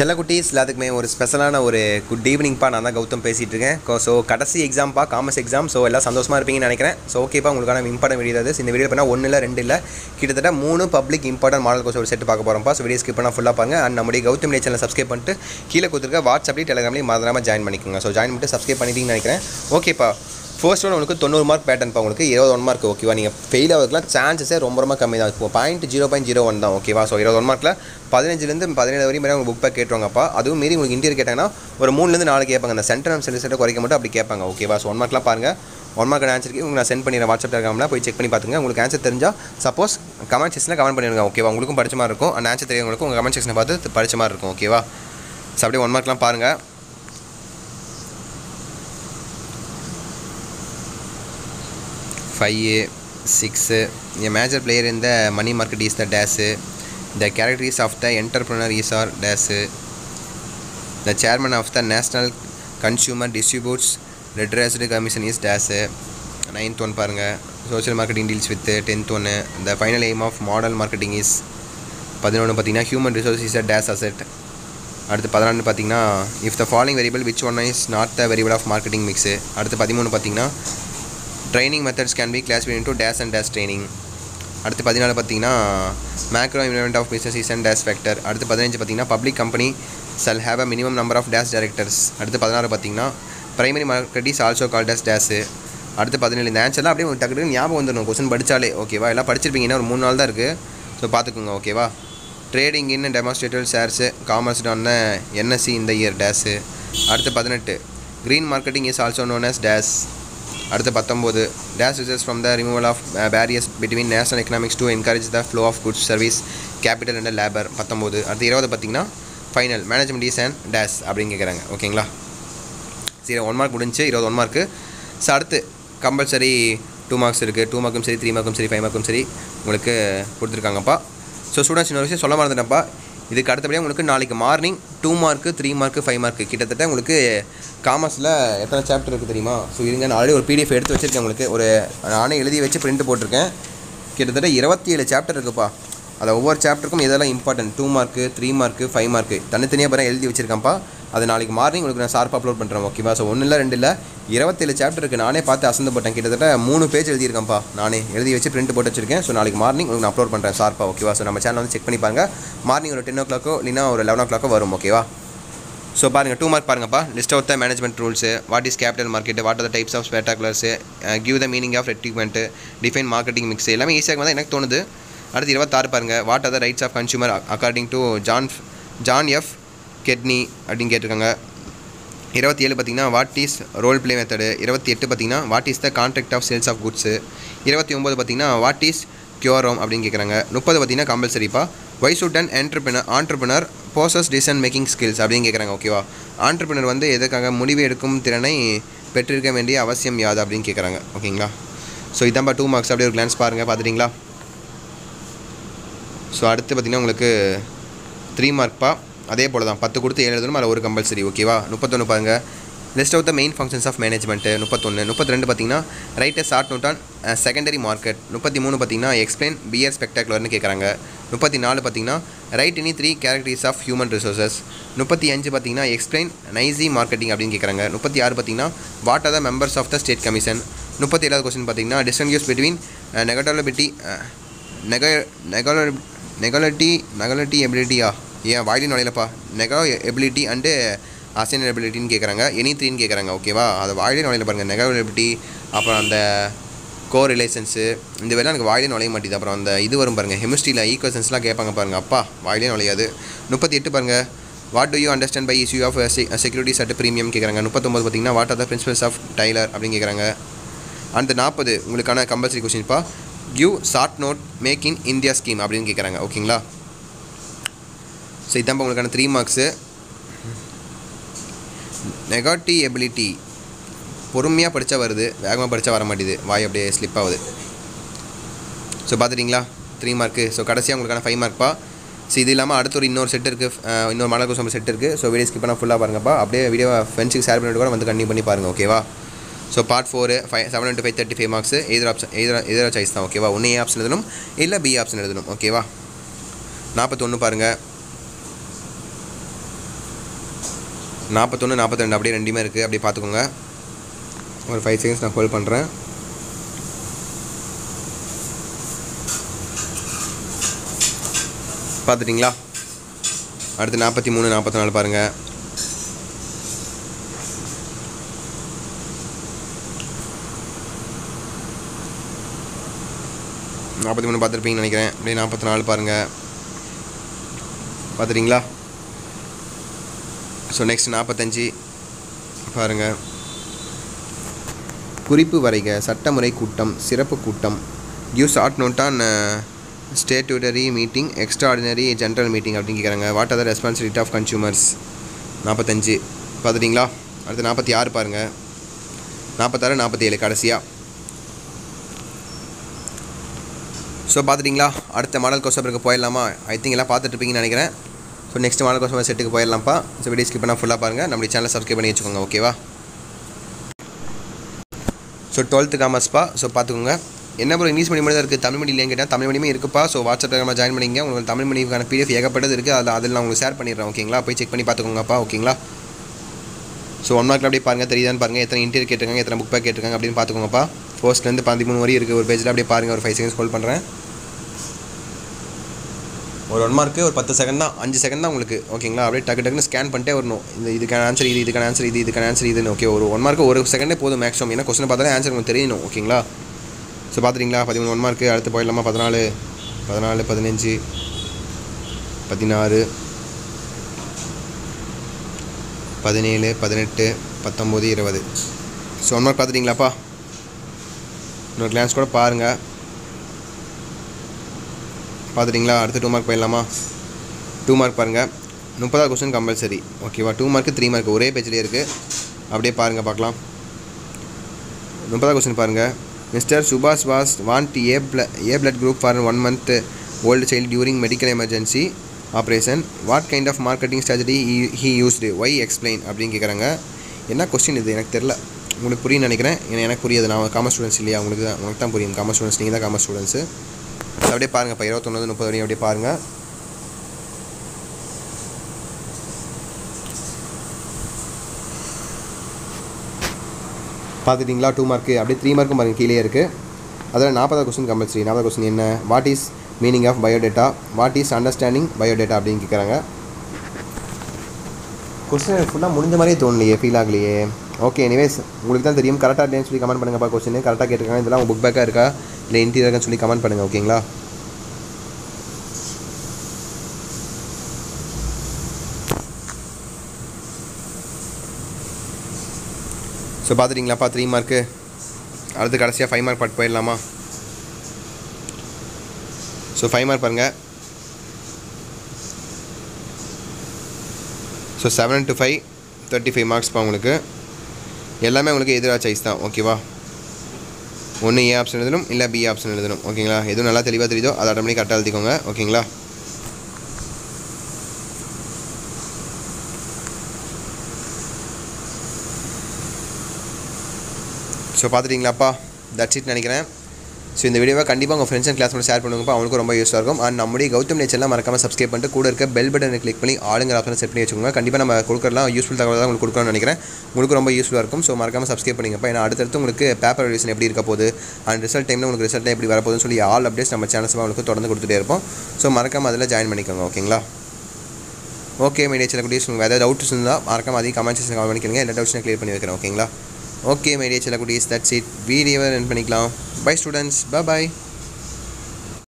செல்லக்குட்டீஸ் எல்லாத்துக்குமே ஒரு ஸ்பெஷலான ஒரு குட் ஈவினிங்ப்பா நான் தான் கௌதம் பேசிகிட்டு இருக்கேன் ஸோ கடைசி எக்ஸாம்ப்பா காமர்ஸ் எக்ஸாம் ஸோ எல்லாம் சந்தோஷமாக இருப்பீங்கன்னு நினைக்கிறேன். ஸோ ஓகேப்பா உங்களுக்கான இம்பார்ட்டன் வீடியோ இந்த வீடியோ பண்ணால் ஒன்று இல்லை ரெண்டு இல்லை. கிட்டத்தட்ட மூணு பப்ளிக் இம்பார்ட்டன் மாடல் கோர்ஸ் ஒரு செட் பார்க்க போகிறோம்ப்பா ஸோ வீடியோ ஸ்கிப் பண்ணால் ஃபுல்லாக பாருங்க. அண்ட் நம்முடைய கௌதம் டே சேனல் சப்ஸ்கிரைப் பண்ணிட்டு கீழே கொடுத்துருக்க வாட்ஸ்அப்லேயும் டெலிகிராம்லேயும் மறந்துடாமல் ஜாயின் பண்ணிக்கோங்க. ஸோ ஜாயின் பண்ணிட்டு சப்ஸ்கிரைப் பண்ணிட்டீங்கன்னு நினைக்கிறேன். ஓகேப்பா ஃபர்ஸ்ட் ஒன் உங்களுக்கு தொண்ணூறு மார்க் பேட்டர்ன் உங்களுக்கு இருபது ஒன் மார்க் ஓகேவா நீங்கள் ஃபெயில் ஆகிறதுக்குலாம் சான்சஸே ரொம்ப ரொம்ப கம்மி தான். இப்போ point zero point zero one தான் ஓகேவா ஸோ இருபது ஒன் மார்க்கில் பதினஞ்சுலேருந்து பதினேழு வரையும் மேலே உங்களுக்கு புக் பேக் கேட்டுருவாங்கப்பா. அதுவும் மீறி உங்களுக்கு இன்டீரியர் கேட்டாங்கன்னா ஒரு மூணுலேருந்து நாலு கேட்பாங்க. அந்த சென்டர் அண்ட் சென்டர் குறைக்க மட்டும் அப்படி கேட்பாங்க ஓகேவா ஸோ ஒன் மார்க்லாம் பாருங்கள் ஒன் மார்க் ஆன்சருக்கு உங்களுக்கு நான் சென்ட் பண்ணிடுறேன். வாட்ஸ்அப் டெலிகிராமில் போய் செக் பண்ணி பார்த்துங்க. உங்களுக்கு ஆன்சர் தெரிஞ்சால் சப்போஸ் கமெண்ட் செக்ஷனில் கமெண்ட் பண்ணிடுங்க ஓகேவா உங்களுக்கும் படிச்ச மாதிரி இருக்கும். அந்த ஆன்சர் தெரியவங்களுக்கும் உங்கள் கமெண்ட் செக்ஷனை பார்த்து படிச்ச மாதிரி இருக்கும் ஓகேவா ஸோ அப்படியே ஒன் மார்க்லாம் பாருங்கள் five six a major player இந்த money market is the dash the characteristics of the entrepreneur is or dash the chairman of the National Consumer Disputes Redressal Commission is dash ninth one பாருங்கள் social marketing deals with tenth ஒன்று the final aim of model marketing is பதினொன்று பார்த்தீங்கன்னா human resource is a dash asset அடுத்து பதினாலு பார்த்தீங்கன்னா if the following variable which one is not the variable of marketing mix அடுத்து பதிமூணு பார்த்தீங்கன்னா training methods can be class into dash and dash training அடுத்து பதினாலு பார்த்தீங்கன்னா macro invent of business is and dash factor அடுத்து பதினஞ்சு பார்த்தீங்கன்னா public company shall have a minimum number of dash directors அடுத்து பதினாறு பார்த்தீங்கன்னா primary market is also call dash dash அடுத்து பதினேழு இந்த ஆன்சர்லாம் அப்படியே உங்களுக்கு டக்கு ஞாபகம் வந்துடணும். கொஸ்டின் படித்தாலே ஓகேவா எல்லாம் படிச்சிருப்பீங்கன்னா ஒரு மூணு நாள் தான் இருக்குது ஸோ பார்த்துக்குங்க ஓகேவா trading in demonstrative shares commerce on NSC இந்த இயர் டேஸு அடுத்து பதினெட்டு green marketing is also known as dash அடுத்து பத்தொம்போது dash results from the removal of barriers between national economics to encourage the flow of goods service capital and labour பத்தொம்போது அடுத்து இருபது பார்த்தீங்கன்னா final management is and dash அப்படின்னு கேட்குறாங்க ஓகேங்களா சரி ஒன் மார்க் முடிஞ்சு இருபது ஒன் மார்க்கு ஸோ அடுத்து கம்பல்சரி டூ மார்க்ஸ் இருக்குது டூ மார்க்கும் சரி த்ரீ மார்க்கும் சரி ஃபைவ் மார்க்கும் சரி உங்களுக்கு கொடுத்துருக்காங்கப்பா. ஸோ ஸ்டூடெண்ட்ஸ் இன்னொரு விஷயம் சொல்ல மறந்துட்டேன்ப்பா. இதுக்கு அடுத்தபடியாக உங்களுக்கு நாளைக்கு morning two mark three mark five mark கிட்டத்தட்ட உங்களுக்கு காமர்ஸில் எத்தனை சாப்டர் இருக்குது தெரியுமா? ஸோ இருங்க நான் ஆல்ரெடி ஒரு பிடிஎஃப் எடுத்து வச்சுருக்கேன் உங்களுக்கு. ஒரு நானே எழுதி வச்சு பிரிண்ட் போட்டிருக்கேன். கிட்டத்தட்ட இருபத்தி ஏழு சாப்டர் இருக்குப்பா. அதில் ஒவ்வொரு சாப்டருக்கும் இதெல்லாம் important. Two mark three mark five mark தனித்தனியாக பாருங்க எழுதி வச்சிருக்கேன்ப்பா. அது நாளைக்கு மார்னிங் உங்களுக்கு நான் ஷார்ப்பாக அப்லோட் பண்ணுறேன் ஓகேவா ஸோ ஒன்றும் இல்லை ரெண்டு இல்லை. இருபத்தேழு சாப்டருக்கு நானே பார்த்து அசந்து போட்டேன். கிட்டத்தட்ட மூணு பேஜ் எழுதியிருக்கேன்ப்பா. நானே எழுதி வச்சு பிரிண்ட் போட்டு வச்சிருக்கேன். ஸோ நாளைக்கு மார்னிங் உங்களுக்கு நான் அப்லோட் பண்ணுறேன் ஷார்ப்பாக ஓகேவா ஸோ நம்ம சேனல் வந்து செக் பண்ணி பாருங்கள் மார்னிங் ஒரு டென் ஓ கிளாக்கோ இல்லைனா ஒரு லெவன் ஓ கிளாக்கோ வரும் ஓகேவா ஸோ பாருங்கள் டூ மார்க் பாருங்கப்பா. List of the management rules what is capital market what are the types of spectaculars give the meaning of recruitment define marketing mix எல்லாமே ஈஸியாக தான் எனக்கு தோணுது. அடுத்து இருபத்தாறு பாருங்கள் what are the rights of consumer according to John John F கெட்னி அப்படின்னு கேட்டிருக்காங்க. இருபத்தி ஏழு பார்த்தீங்கன்னா what is role play method இருபத்தி எட்டு பார்த்தீங்கன்னா what is the contract of sales of goods இருபத்தி ஒம்பது பார்த்தீங்கன்னா வாட் இஸ் கியூரோம் அப்படின்னு கேட்குறாங்க முப்பது பார்த்தீங்கன்னா கம்பல்சரிப்பா why should an entrepreneur entrepreneur possess decision making skills அப்படின்னு கேட்குறாங்க ஓகேவா ஆண்டர்பிரினர் வந்து எதுக்காக முடிவு எடுக்கும் திறனை பெற்றிருக்க வேண்டிய அவசியம் யாது அப்படின்னு கேட்குறாங்க ஓகேங்களா ஸோ இதான்பா டூ மார்க்ஸ் அப்படியே ஒரு கிளான்ஸ் பாருங்கள் பார்த்துட்டிங்களா ஸோ அடுத்து பார்த்தீங்கன்னா உங்களுக்கு த்ரீ மார்க்பா அதே போல் தான் பத்து கொடுத்து ஏழு எழுதணும்? அதில் ஒரு கம்பல்சரி ஓகேவா முப்பத்தொன்று பாருங்கள் list of the main functions of management முப்பத்தொன்று முப்பத்திரெண்டு பார்த்தீங்கன்னா write short note on secondary market முப்பத்தி மூணு பார்த்தீங்கன்னா எக்ஸ்பிளைன் பியர் ஸ்பெக்டாகுலர்னு கேட்குறாங்க முப்பத்தி நாலு பார்த்தீங்கன்னா write any three characteristics of human resources முப்பத்தி அஞ்சு பார்த்தீங்கன்னா எக்ஸ்பிளைன் நைசி மார்க்கெட்டிங் அப்படின்னு கேட்குறாங்க முப்பத்தி ஆறு பார்த்தீங்கன்னா what are the members of the state commission முப்பத்தி ஏழாவது கொஸ்டின் பார்த்தீங்கன்னா டிஸ்டன்யூஸ் பிட்வீன் நெகட்டாலபிட்டி நெக நெகல நெகலட்டி நெகலட்டி எபிலிட்டியா ஏன் வாயிலின் நுழையலப்பா? நெகோ எபிலிட்டி அண்டு அசைன் எபிலிட்டின்னு கேட்குறாங்க எனி த்ரீன்னு கேட்குறாங்க ஓகேவா அதை வாயிலே நுழையில பாருங்கள் நெகோ எபிலிட்டி அப்புறம் அந்த கோ ரிலேஷன்ஸு இந்த வேலை எனக்கு வாயிலே நுழைய மாட்டேது அப்புறம் அந்த இது வரும் பாருங்கள் ஹெமிஸ்ட்ரியில் ஈக்குவேஷன்ஸ்லாம் கேட்பாங்க பாருங்கள் அப்பா வாயிலே நுழையாது. முப்பத்தி எட்டு பாருங்கள் what do you understand by issue of security சட்ட ப்ரீமியம் கேட்குறாங்க முப்பத்தொம்பது பார்த்தீங்கன்னா what are the principles of Taylor அப்படின்னு கேட்குறாங்க அந்த நாற்பது உங்களுக்கான compulsory கொஸ்டின்ப்பா give short note make in India scheme அப்படின்னு கேட்குறாங்க ஓகேங்களா ஸோ இதான் உங்களுக்கான த்ரீ மார்க்ஸு நெகாட்டி எபிலிட்டி பொறுமையாக படித்தா வருது வேகமாக படித்தா வர மாட்டேது. வாய் அப்படியே ஸ்லிப் ஆகுது. ஸோ பார்த்துட்டிங்களா? த்ரீ மார்க்கு ஸோ கடைசியாக உங்களுக்கான ஃபைவ் மார்க்ப்பா ஸோ இது இல்லாமல் அடுத்த ஒரு இன்னொரு செட் இருக்குது இன்னொரு மாடல் கோசம் செட் இருக்குது ஸோ வீடியோ ஸ்கிப் பண்ணால் ஃபுல்லாக பாருங்கப்பா. அப்படியே வீடியோ ஃப்ரெண்ட்ஸுக்கு ஷேர் பண்ணிட்டு கூட வந்து கண்டினியூ பண்ணி பாருங்கள் ஓகேவா so part four five seven into five thirty five marks எதிர் ஆப்ஷன் எதிர எதிர சாய்ஸ் தான் ஓகேவா ஒன்று ஏ ஆப்ஷன் எழுதணும் இல்லை பி ஆப்ஷன் எழுதணும் ஓகேவா நாற்பத்தொன்று பாருங்கள் நாற்பத்தொன்று நாற்பத்திரெண்டு அப்படியே ரெண்டுமே இருக்குது அப்படியே பார்த்துக்கோங்க. ஒரு ஃபைவ் செகண்ட்ஸ் நான் ஹோல்ட் பண்ணுறேன் பார்த்துட்டிங்களா? அடுத்து நாற்பத்தி மூணு நாற்பத்தி நாலு பாருங்கள் நாற்பத்தி மூணு பார்த்துருப்பீங்கன்னு நினைக்கிறேன். அப்படியே நாற்பத்தி நாலு பாருங்கள் பார்த்துட்டிங்களா? ஸோ நெக்ஸ்ட் நாற்பத்தஞ்சு. பாருங்கள் குறிப்பு வரைக சட்டமுறை கூட்டம் சிறப்பு கூட்டம். Give short note on statutory meeting extraordinary general meeting அப்படின்னு கேட்குறாங்க what are the responsibility of consumers நாற்பத்தஞ்சு. பார்த்துட்டிங்களா? அடுத்து நாற்பத்தி ஆறு பாருங்கள் நாற்பத்தாறு நாற்பத்தி ஏழு கடைசியாக ஸோ பார்த்துட்டிங்களா? அடுத்த மாடல் கொஸ்டபருக்கு போயிடலாமா? ஐ திங்க் எல்லாம் பார்த்துட்ருப்பீங்கன்னு நினைக்கிறேன். ஸோ நெக்ஸ்ட் மாடல் கொஸ்டபர் செட்டுக்கு போயிடலாம்ப்பா. ஸோ வீடியோ ஸ்கிப் பண்ணால் ஃபுல்லாக பாருங்கள் நம்ம சேனலை சப்ஸ்கிரைப் பண்ணி வச்சுக்கோங்க ஓகேவா ஸோ டுவெல்த்து காமர்ஸ்ப்பா ஸோ பார்த்துக்கோங்க. என்ன ப்ரோ இங்கிலீஷ் மீடியம் தான் இருக்குது தமிழ் மீடியம் கேட்டால் தமிழ் மீடியமே இருக்குப்பா. ஸோ வாட்ஸ்அப் நம்ம ஜாயின் பண்ணிங்க உங்களுக்கு தமிழ் மீடியம்கான பிடிஎஃப் ஏகப்பட்டது இருக்குது அதில் அதில் நான் உங்களுக்கு ஷேர் பண்ணிடுறேன் ஓகேங்களா போய் செக் பண்ணி பார்த்துக்கோங்கப்பா ஓகேங்களா ஸோ ஒன் மார்க்கில் அப்படியே பாருங்கள் தெரியுதான்னு பாருங்கள் எத்தனை இன்டீரியர் கேட்டிருக்காங்க எத்தனை புக் பேக் கேட்டிருக்காங்க அப்படின்னு பார்த்துக்கோங்கப்பா. ஃபர்ஸ்ட்லேருந்து பதிமூணு வரையும் இருக்குது. ஒரு பேஜில் அப்படியே பாருங்கள் ஒரு ஃபைவ் செகண்ட்ஸ் ஹோல்ட் பண்ணுறேன் ஒரு ஒன் மார்க்கு ஒரு பத்து செகண்ட் தான். அஞ்சு செகண்ட் தான் உங்களுக்கு. ஓகேங்களா அப்படியே டக்கு டக்குன்னு ஸ்கேன் பண்ணிட்டே வரணும். இந்த இதுக்கான ஆன்சர் இது இதுக்கான ஆன்சர் இது இதுக்கான ஆன்சர் இதுன்னு. ஓகே ஒரு ஒன் மார்க்கு ஒரு செகண்டே போதும் மேக்ஸிமம் ஏன்னா கொஸ்டின் பார்த்தாலே ஆன்சர் உங்களுக்கு தெரியணும். ஓகேங்களா ஸோ பார்த்துட்டிங்களா? பதிமூணு ஒன் மார்க்கு அடுத்து போயிடலாமா? பதினாலு. பதினாலு பதினஞ்சு. பதினாறு. பதினேழு பதினெட்டு பத்தொம்போது இருபது. ஸோ ஒன் மார்க் பார்த்துட்டிங்களாப்பா? இன்னொரு கிளான்ஸ் கூட பாருங்கள் பார்த்துட்டிங்களா? அடுத்து டூ மார்க் போயிடலாமா? டூ மார்க் பாருங்கள் முப்பதாவது கொஸ்டின் கம்பல்சரி ஓகேவா டூ மார்க்கு த்ரீ மார்க் ஒரே பேஜ்லேயே இருக்குது அப்படியே பாருங்கள் பார்க்கலாம். முப்பதாவது கொஸ்டின் பாருங்கள் மிஸ்டர் சுபாஷ் was want A பிள A blood group for one month old child during medical emergency operation what kind of marketing strategy he used why explain அப்படின்னு கேட்குறாங்க என்ன கொஸ்டின் இது? எனக்கு தெரில உங்களுக்கு புரியும் நினைக்கிறேன். ஏன்னா எனக்கு புரியாது. நான் காமர்ஸ் ஸ்டூடெண்ட்ஸ் இல்லையா? உங்களுக்கு தான் உங்களுக்கு தான் புரியும். காமர்ஸ் ஸ்டூடெண்ட்ஸ் நீங்கள் தான் காமர்ஸ் ஸ்டூடெண்ட்ஸு அப்படியே பாருங்கள் இப்போ இருபத்தொன்று முப்பது வரையும் அப்படியே பாருங்கள் பார்த்துட்டிங்களா? டூ மார்க்கு அப்படியே த்ரீ மார்க்கும் பாருங்கள் கீழே இருக்குது அதில் நாற்பதாவது கொஸ்டின் கம்பல்சரி நாற்பது கொஸ்டின் என்ன? What is meaning of biodata what is understanding biodata அப்படின்னு கேட்குறாங்க கொஸ்டின் ஃபுல்லாக முடிஞ்ச மாதிரியே தோணலையே ஃபீல் ஆகலையே. ஓகே எனிவேஸ் உங்களுக்கு தான் தெரியும் கரெக்டாக இல்லைன்னு சொல்லி கமெண்ட் பண்ணுங்கப்பா கொஸ்டின் கரெக்டாக கேட்டிருக்காங்க. இதெல்லாம் உங்கள் புக் பேக்காக இருக்கா? இல்லை இன்டீரியர்னு சொல்லி கமெண்ட் பண்ணுங்கள் ஓகேங்களா ஸோ பார்த்துட்டிங்களாப்பா த்ரீ மார்க்கு அடுத்து கடைசியாக ஃபைவ் மார்க் பாட்டு போயிடலாமா? ஸோ ஃபைவ் மார்க் பாருங்கள் so seven to five thirty five மார்க்ஸ்ப்பா உங்களுக்கு. எல்லாமே உங்களுக்கு எதிராக சாய்ஸ் தான் ஓகேவா ஒன்று ஏ ஆப்ஷன் எழுதணும் இல்லை பி ஆப்ஷன் எழுதணும் ஓகேங்களா எதுவும் நல்லா தெளிவாக தெரியுதோ அதை அட்டன் பண்ணி கரெக்டாக எழுதிக்கோங்க ஓகேங்களா ஸோ பார்த்துட்டிங்களாப்பா? தட்ஸ் இட் நினைக்கிறேன். ஸோ இந்த வீடியோவை கண்டிப்பாக உங்கள் ஃப்ரெண்ட்ஸ் அண்ட் கிளாஸ் ஷேர் பண்ணுங்கப்போ. அவங்களுக்கு ரொம்ப யூஸ்ஃபாக இருக்கும். அண்ட் நம்முடைய கௌதம் நேச்சர்லாம் மறக்காமல் சப்ஸ்கிரைப் பண்ணிட்டு கூட இருக்க பெல் பட்டனை கிளிக் பண்ணி ஆளுங்கிற ஆப்ஷன் செட் பண்ணி வச்சுக்கோங்க. கண்டிப்பாக நம்ம கொடுக்கலாம் யூஸ்ஃபுல் தகவல் தான் உங்களுக்கு கொடுக்கணும்னு நினைக்கிறேன். உங்களுக்கு ரொம்ப யூஸ்ஃபுல்லாக இருக்கும். ஸோ மறக்காமல் சப்ஸ்கிரைப் பண்ணிங்கப்பா. ஏன்னா அடுத்தடுத்து உங்களுக்கு பேப்பர் ரிவிஷன் எப்படி இருக்க போகுது அண்ட் ரிசல்ட் டைமில் உங்களுக்கு ரிசல்ட் எப்படி வரப்போகுதுன்னு சொல்லி ஆல் அப்டேட்ஸ் நம்ம சேனல்ஸ் உங்களுக்கு தொடர்ந்து கொடுத்துட்டே இருப்போம். ஸோ மறக்காமல் அதில் ஜாயின் பண்ணிக்கோங்க ஓகேங்களா ஓகே மீடியா சில குட்டீஸ் உங்களுக்கு வேறு டவுட்ஸ் இருந்தால் மறக்காம அதிக கமெண்ட் செக்ஷன் கமெண்ட் பண்ணிக்கிறீங்க எல்லா டவுட்ஸும் கிளியர் பண்ணி வைக்கிறேன் ஓகேங்களா ஓகே மைடியா சில குட்டீஸ் தட்ஸ் இட் வீடியோவை ரன் பண்ணிக்கலாம். Bye students bye bye